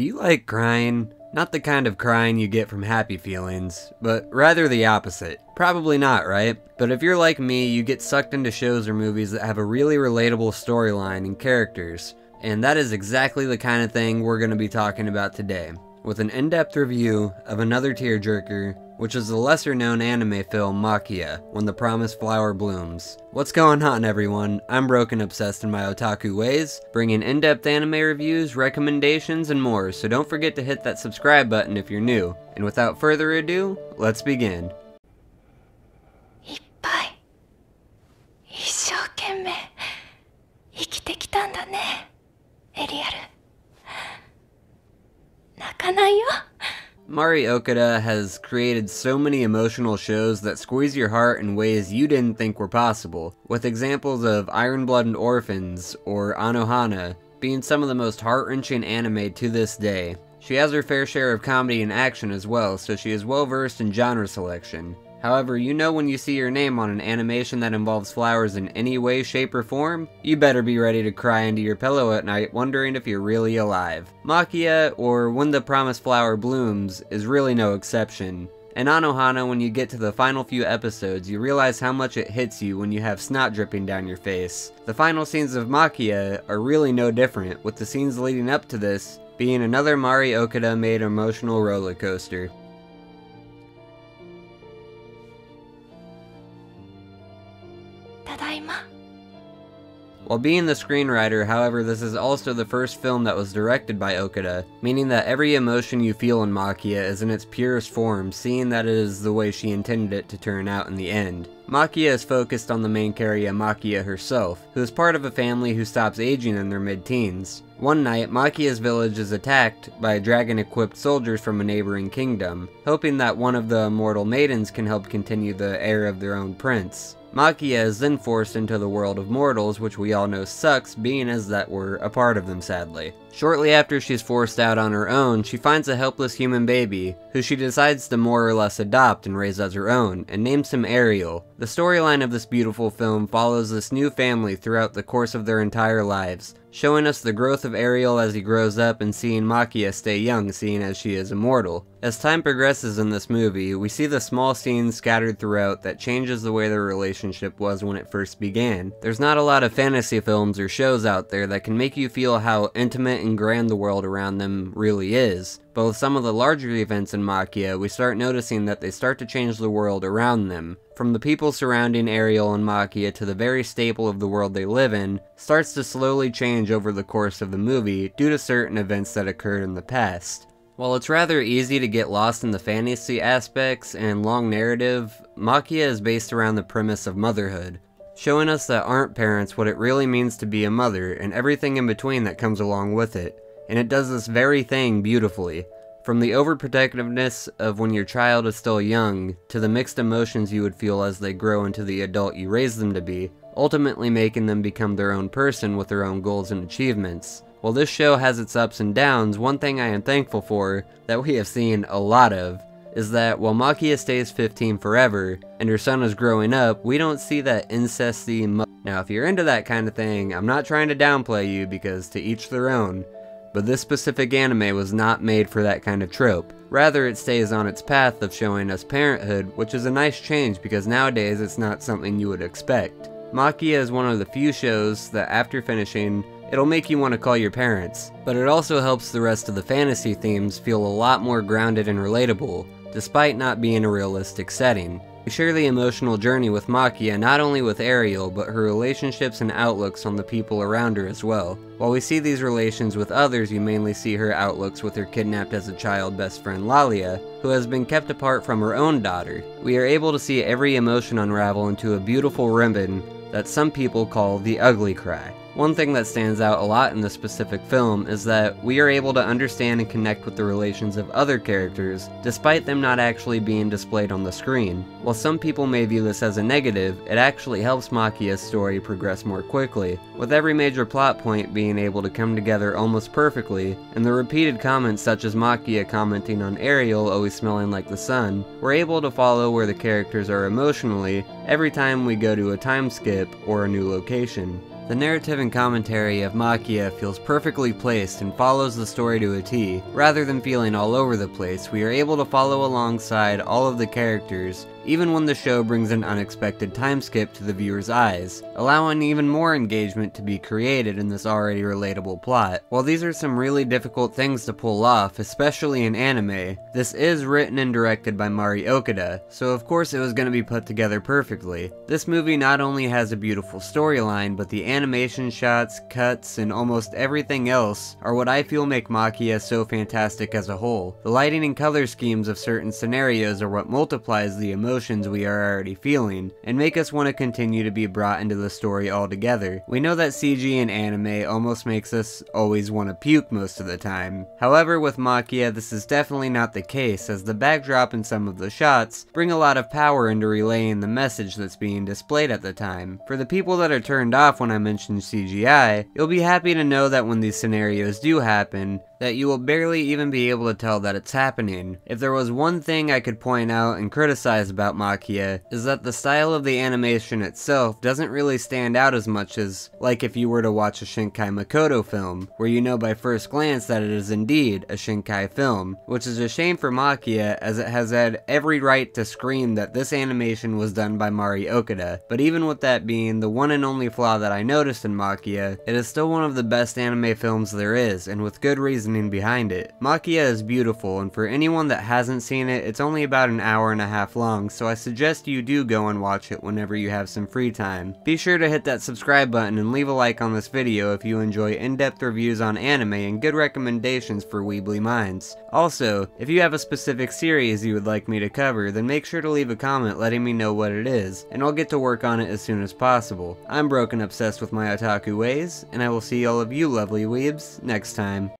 Do you like crying? Not the kind of crying you get from happy feelings, but rather the opposite. Probably not, right? But if you're like me, you get sucked into shows or movies that have a really relatable storyline and characters. And that is exactly the kind of thing we're going to be talking about today with an in-depth review of another tearjerker, which is the lesser-known anime film Maquia, When the Promised Flower Blooms. What's going on everyone? I'm broken obsessed in my otaku ways, bringing in-depth anime reviews, recommendations, and more, so don't forget to hit that subscribe button if you're new. And without further ado, let's begin. 一生懸命生きてきたんだねエリアル Mari Okada has created so many emotional shows that squeeze your heart in ways you didn't think were possible, with examples of Iron-Blooded Orphans or Anohana being some of the most heart-wrenching anime to this day. She has her fair share of comedy and action as well, so she is well versed in genre selection. However, you know when you see your name on an animation that involves flowers in any way, shape, or form, you better be ready to cry into your pillow at night wondering if you're really alive. Maquia, or When the Promised Flower Blooms, is really no exception. In Anohana, when you get to the final few episodes, you realize how much it hits you when you have snot dripping down your face. The final scenes of Maquia are really no different, with the scenes leading up to this being another Mari Okada made emotional roller coaster. While being the screenwriter, however, this is also the first film that was directed by Okada, meaning that every emotion you feel in Maquia is in its purest form, seeing that it is the way she intended it to turn out in the end. Maquia is focused on the main character Maquia herself, who is part of a family who stops aging in their mid-teens. One night, Maquia's village is attacked by dragon-equipped soldiers from a neighboring kingdom, hoping that one of the immortal maidens can help continue the heir of their own prince. Maquia is then forced into the world of mortals, which we all know sucks, being as that we're a part of them sadly. Shortly after she's forced out on her own, she finds a helpless human baby, who she decides to more or less adopt and raise as her own, and names him Ariel. The storyline of this beautiful film follows this new family throughout the course of their entire lives, showing us the growth of Ariel as he grows up and seeing Maquia stay young seeing as she is immortal. As time progresses in this movie, we see the small scenes scattered throughout that changes the way their relationship was when it first began. There's not a lot of fantasy films or shows out there that can make you feel how intimate and grand the world around them really is. But with some of the larger events in Maquia, we start noticing that they start to change the world around them. From the people surrounding Ariel and Maquia to the very staple of the world they live in, starts to slowly change over the course of the movie due to certain events that occurred in the past. While it's rather easy to get lost in the fantasy aspects and long narrative, Maquia is based around the premise of motherhood, showing us that aren't parents what it really means to be a mother and everything in between that comes along with it and it does this very thing beautifully. From the overprotectiveness of when your child is still young, to the mixed emotions you would feel as they grow into the adult you raise them to be, ultimately making them become their own person with their own goals and achievements. While this show has its ups and downs, one thing I am thankful for, that we have seen a lot of, is that while Maquia stays 15 forever, and her son is growing up, we don't see that incesty Now if you're into that kind of thing, I'm not trying to downplay you because to each their own, but this specific anime was not made for that kind of trope. Rather, it stays on its path of showing us parenthood, which is a nice change because nowadays it's not something you would expect. Maquia is one of the few shows that after finishing, it'll make you want to call your parents, but it also helps the rest of the fantasy themes feel a lot more grounded and relatable, despite not being a realistic setting. We share the emotional journey with Maquia not only with Ariel, but her relationships and outlooks on the people around her as well. While we see these relations with others, you mainly see her outlooks with her kidnapped as a child best friend Leilia, who has been kept apart from her own daughter. We are able to see every emotion unravel into a beautiful ribbon that some people call the ugly cry. One thing that stands out a lot in this specific film is that we are able to understand and connect with the relations of other characters, despite them not actually being displayed on the screen. While some people may view this as a negative, it actually helps Maquia's story progress more quickly, with every major plot point being able to come together almost perfectly, and the repeated comments such as Maquia commenting on Ariel always smelling like the sun, we're able to follow where the characters are emotionally every time we go to a time skip or a new location. The narrative and commentary of Maquia feels perfectly placed and follows the story to a T. Rather than feeling all over the place, we are able to follow alongside all of the characters, even when the show brings an unexpected time skip to the viewer's eyes, allowing even more engagement to be created in this already relatable plot. While these are some really difficult things to pull off, especially in anime, this is written and directed by Mari Okada, so of course it was going to be put together perfectly. This movie not only has a beautiful storyline, but the animation shots, cuts, and almost everything else are what I feel make Maquia so fantastic as a whole. The lighting and color schemes of certain scenarios are what multiplies the emotion emotions we are already feeling, and make us want to continue to be brought into the story altogether. We know that CG in anime almost makes us always want to puke most of the time. However, with Maquia, this is definitely not the case, as the backdrop in some of the shots bring a lot of power into relaying the message that's being displayed at the time. For the people that are turned off when I mention CGI, you'll be happy to know that when these scenarios do happen, that you will barely even be able to tell that it's happening. If there was one thing I could point out and criticize about Maquia, is that the style of the animation itself doesn't really stand out as much as like if you were to watch a Shinkai Makoto film, where you know by first glance that it is indeed a Shinkai film, which is a shame for Maquia as it has had every right to scream that this animation was done by Mari Okada, but even with that being the one and only flaw that I noticed in Maquia, it is still one of the best anime films there is, and with good reason reasoning behind it. Maquia is beautiful, and for anyone that hasn't seen it, it's only about an hour and a half long, so I suggest you do go and watch it whenever you have some free time. Be sure to hit that subscribe button and leave a like on this video if you enjoy in-depth reviews on anime and good recommendations for Weebly Minds. Also, if you have a specific series you would like me to cover, then make sure to leave a comment letting me know what it is, and I'll get to work on it as soon as possible. I'm broken obsessed with my otaku ways, and I will see all of you lovely weebs next time.